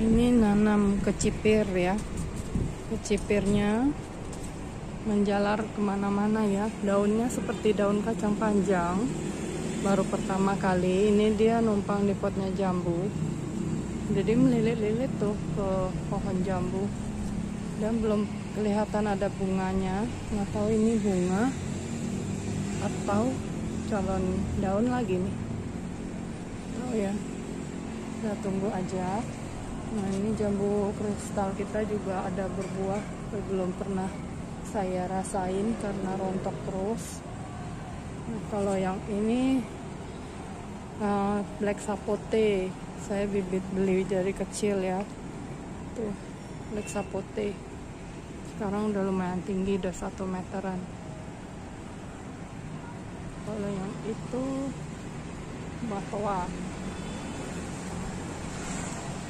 ini nanam kecipir ya. Kecipirnya menjalar ke mana-mana ya. Daunnya seperti daun kacang panjang. Baru pertama kali. Ini dia numpang di potnya jambu. Jadi melilit-lilit tuh ke pohon jambu. Dan belum kelihatan ada bunganya. Nggak tahu ini bunga atau calon daun lagi nih. Oh ya. Kita tunggu aja nah ini jambu kristal kita juga ada berbuah. Belum pernah saya rasain karena rontok terus. Nah, kalau yang ini uh, black sapote. Saya bibit beli dari kecil ya. Tuh black sapote. Sekarang udah lumayan tinggi udah satu meteran. Kalau yang itu bahwa